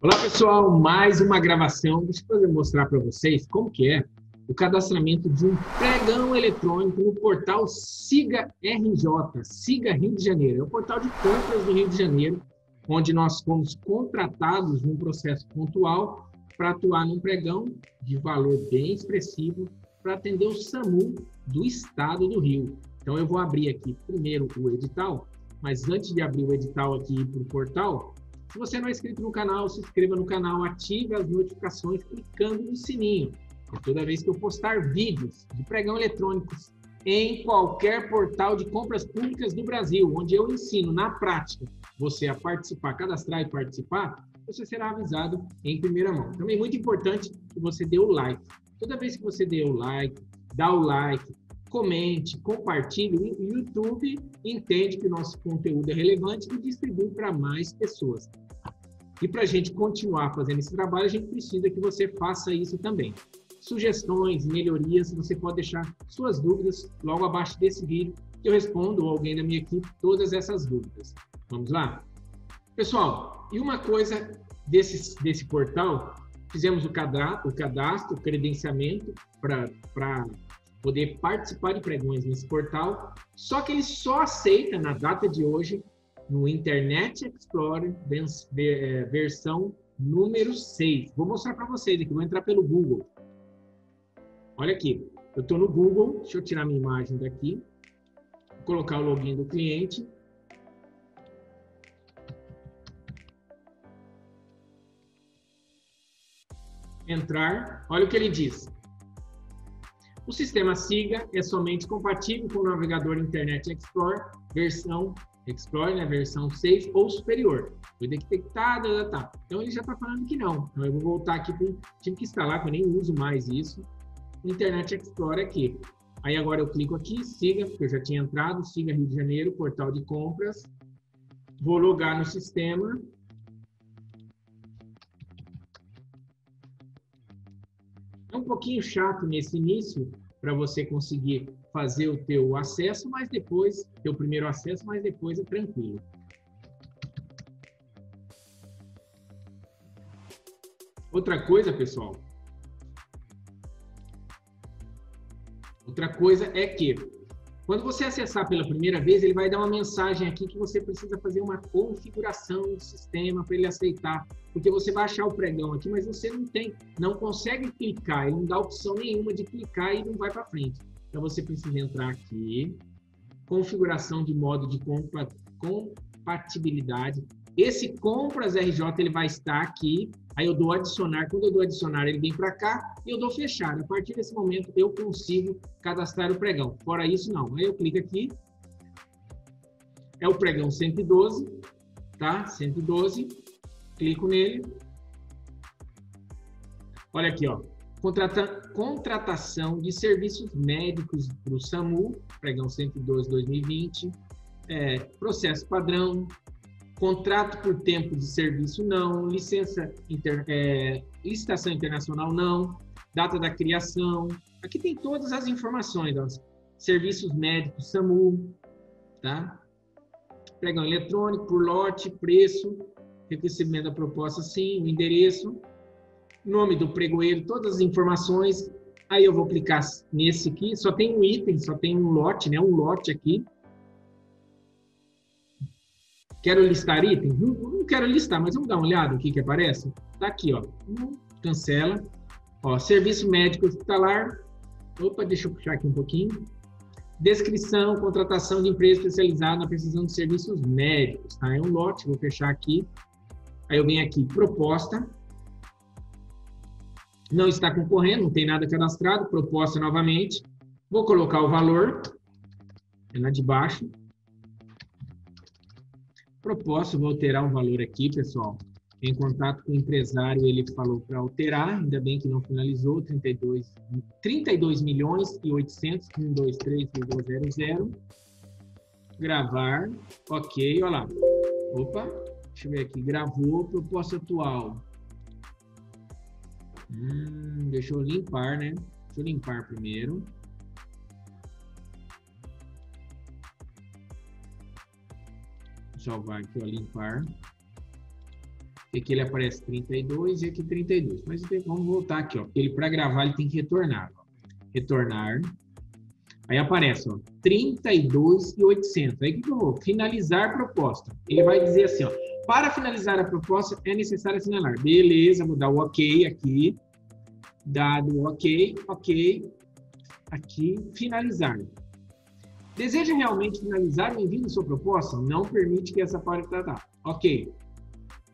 Olá pessoal, mais uma gravação. Deixa eu mostrar para vocês como que é o cadastramento de um pregão eletrônico no portal Siga RJ, Siga Rio de Janeiro. É o portal de compras do Rio de Janeiro, onde nós fomos contratados num processo pontual para atuar num pregão de valor bem expressivo para atender o SAMU do estado do Rio. Então eu vou abrir aqui primeiro o edital, mas antes de abrir o edital aqui para o portal, se você não é inscrito no canal, se inscreva no canal, ative as notificações clicando no sininho. E toda vez que eu postar vídeos de pregão eletrônicos em qualquer portal de compras públicas do Brasil, onde eu ensino na prática você a participar, cadastrar e participar, você será avisado em primeira mão. Também muito importante que você dê o like. Toda vez que você dê o like, dá o like, comente, compartilhe, o YouTube entende que nosso conteúdo é relevante e distribui para mais pessoas. E para a gente continuar fazendo esse trabalho, a gente precisa que você faça isso também. Sugestões, melhorias, você pode deixar suas dúvidas logo abaixo desse vídeo, que eu respondo, ou alguém da minha equipe, todas essas dúvidas. Vamos lá? Pessoal, e uma coisa desse, desse portal, fizemos o cadastro, o, cadastro, o credenciamento para poder participar de pregões nesse portal, só que ele só aceita na data de hoje no Internet Explorer é, versão número 6. Vou mostrar para vocês aqui, vou entrar pelo Google. Olha aqui, eu estou no Google, deixa eu tirar minha imagem daqui, vou colocar o login do cliente. Entrar, olha o que ele diz. O sistema SIGA é somente compatível com o navegador Internet Explorer versão Explorer, né, versão 6 ou superior. Foi detectada, tá, tá. Então ele já está falando que não. Então eu vou voltar aqui, para tive que instalar, porque eu nem uso mais isso. Internet Explorer aqui. Aí agora eu clico aqui, siga, porque eu já tinha entrado, siga Rio de Janeiro, portal de compras. Vou logar no sistema. Um pouquinho chato nesse início para você conseguir fazer o teu acesso, mas depois, teu primeiro acesso, mas depois é tranquilo. Outra coisa, pessoal. Outra coisa é que quando você acessar pela primeira vez, ele vai dar uma mensagem aqui que você precisa fazer uma configuração do sistema para ele aceitar, porque você vai achar o pregão aqui, mas você não tem, não consegue clicar, ele não dá opção nenhuma de clicar e não vai para frente. Então você precisa entrar aqui, configuração de modo de compatibilidade. Esse compras RJ ele vai estar aqui. Aí eu dou adicionar. Quando eu dou adicionar, ele vem para cá e eu dou fechar. A partir desse momento eu consigo cadastrar o pregão. Fora isso, não. Aí eu clico aqui. É o pregão 112, tá? 112. Clico nele. Olha aqui, ó. Contrata, contratação de serviços médicos para o SAMU, pregão 112 2020, é, processo padrão, contrato por tempo de serviço não, licença inter, é, licitação internacional não, data da criação. Aqui tem todas as informações, ó, serviços médicos SAMU, tá? Pregão eletrônico por lote, preço, recebimento da proposta sim, o endereço, nome do pregoeiro, todas as informações. Aí eu vou clicar nesse aqui, só tem um item, só tem um lote, né? Um lote aqui. Quero listar item? Não, não quero listar, mas vamos dar uma olhada o que aparece. Tá aqui, ó. Cancela. Ó, serviço médico hospitalar. Opa, deixa eu puxar aqui um pouquinho. Descrição, contratação de empresa especializada na precisão de serviços médicos, tá? É um lote, vou fechar aqui. Aí eu venho aqui, proposta não está concorrendo, não tem nada cadastrado, proposta novamente. Vou colocar o valor, é na de baixo. Proposta, vou alterar o valor aqui, pessoal. Em contato com o empresário, ele falou para alterar, ainda bem que não finalizou, 32, 32 milhões e 800, 123,00. Gravar, ok, olha lá. Opa, deixa eu ver aqui, gravou, proposta atual, Hum, deixa eu limpar, né? Deixa eu limpar primeiro. Salvar aqui, ó, limpar. E aqui ele aparece 32 e aqui 32. Mas vamos voltar aqui, ó. Porque ele, para gravar, ele tem que retornar. Ó. Retornar. Aí aparece, ó, 32 e 800. Aí o que eu vou? Finalizar proposta. Ele vai dizer assim, ó, para finalizar a proposta é necessário assinalar. Beleza, vou dar o OK aqui. Dado o OK, OK. Aqui, finalizar. Deseja realmente finalizar o envio de sua proposta? Não permite que essa parte tratar. Ok.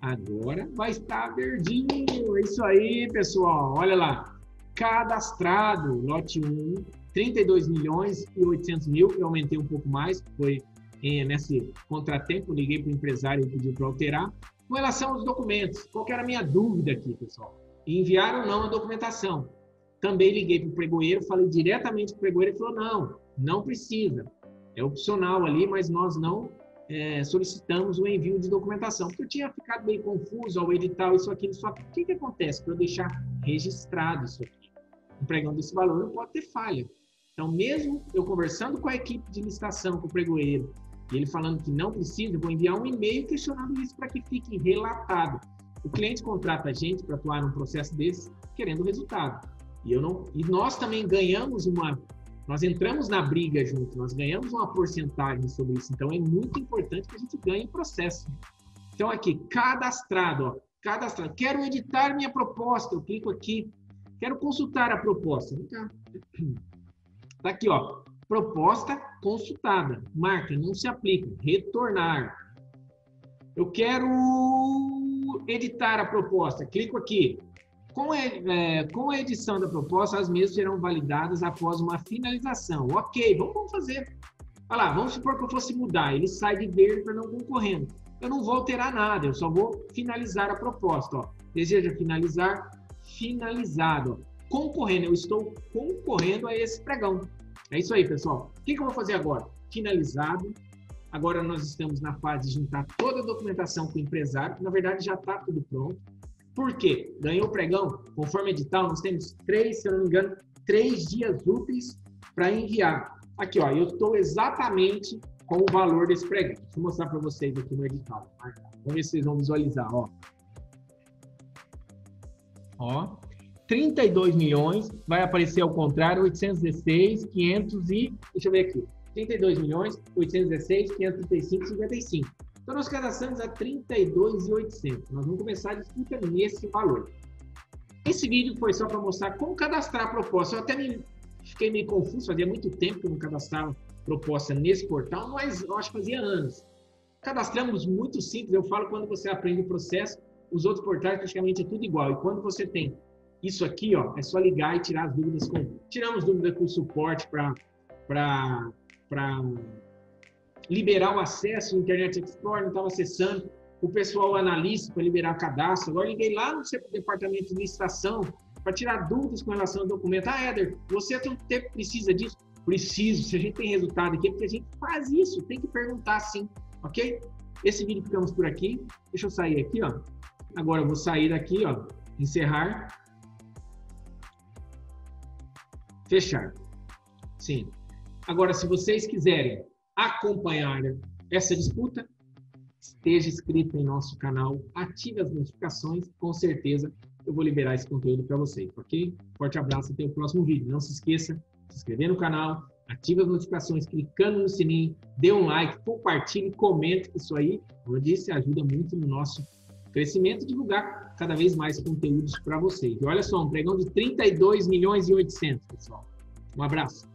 Agora vai estar verdinho. É isso aí, pessoal. Olha lá. Cadastrado, lote 1, 32 milhões e 800 mil. Eu aumentei um pouco mais, foi nesse contratempo. Liguei para o empresário e pediu para alterar. Com relação aos documentos, qual era a minha dúvida aqui, pessoal? Enviar ou não a documentação? Também liguei para o pregoeiro, falei diretamente com o pregoeiro e falou: não, não precisa. É opcional ali, mas nós não é, solicitamos o envio de documentação. Porque eu tinha ficado bem confuso ao editar isso aqui, aqui. O que, que acontece? Para eu deixar registrado isso aqui, empregando esse valor, não pode ter falha. Então, mesmo eu conversando com a equipe de licitação, com o pregoeiro, e ele falando que não precisa, eu vou enviar um e-mail questionando isso para que fique relatado. O cliente contrata a gente para atuar num processo desse, querendo resultado. E eu não, e nós também ganhamos uma nós entramos na briga junto, nós ganhamos uma porcentagem sobre isso. Então é muito importante que a gente ganhe processo. Então aqui, cadastrado, ó, cadastrado. Quero editar minha proposta, eu clico aqui. Quero consultar a proposta. Tá, tá aqui, ó. Proposta consultada. Marca, não se aplica. Retornar. Eu quero editar a proposta. Clico aqui. Com a, é, com a edição da proposta, as mesmas serão validadas após uma finalização. Ok, vamos, fazer. Olha lá, vamos supor que eu fosse mudar. Ele sai de verde para não concorrendo. Eu não vou alterar nada, eu só vou finalizar a proposta. Ó. Deseja finalizar? Finalizado. Concorrendo, eu estou concorrendo a esse pregão. É isso aí, pessoal. O que, que eu vou fazer agora? Finalizado. Agora nós estamos na fase de juntar toda a documentação com o empresário. Na verdade, já está tudo pronto. Por quê? Ganhou o pregão, conforme edital, nós temos três, se eu não me engano, três dias úteis para enviar. Aqui, ó, eu estou exatamente com o valor desse pregão. Deixa eu mostrar para vocês aqui no edital. Vamos ver se vocês vão visualizar, ó. Ó, 32 milhões, vai aparecer ao contrário, 816, 500 e... Deixa eu ver aqui. 32 milhões, 816, 535, 55. Então, nós cadastramos a 32,800. Nós vamos começar a disputa nesse valor. Esse vídeo foi só para mostrar como cadastrar a proposta. Eu até me, fiquei meio confuso, fazia muito tempo que eu não cadastrava proposta nesse portal, mas eu acho que fazia anos. Cadastramos muito simples, eu falo quando você aprende o processo, os outros portais praticamente é tudo igual. E quando você tem isso aqui, ó, é só ligar e tirar as dúvidas com. Tiramos dúvidas com suporte para liberar o acesso, o Internet Explorer não estava acessando, o pessoal analista para liberar cadastro. Agora liguei lá no departamento de licitação para tirar dúvidas com relação ao documento. Ah, Éder, você tem tempo precisa disso? Preciso. Se a gente tem resultado aqui, é porque a gente faz isso. Tem que perguntar sim, ok? Esse vídeo ficamos por aqui. Deixa eu sair aqui, ó. Agora eu vou sair daqui, ó. Encerrar. Fechar. Sim. Agora, se vocês quiserem acompanhar essa disputa, esteja inscrito em nosso canal, ative as notificações, com certeza eu vou liberar esse conteúdo para vocês, ok? Forte abraço, até o próximo vídeo. Não se esqueça de se inscrever no canal, ative as notificações clicando no sininho, dê um like, compartilhe, comente, isso aí, como eu disse, ajuda muito no nosso crescimento e divulgar cada vez mais conteúdos para vocês. E olha só, um pregão de 32 milhões e 800, pessoal. Um abraço.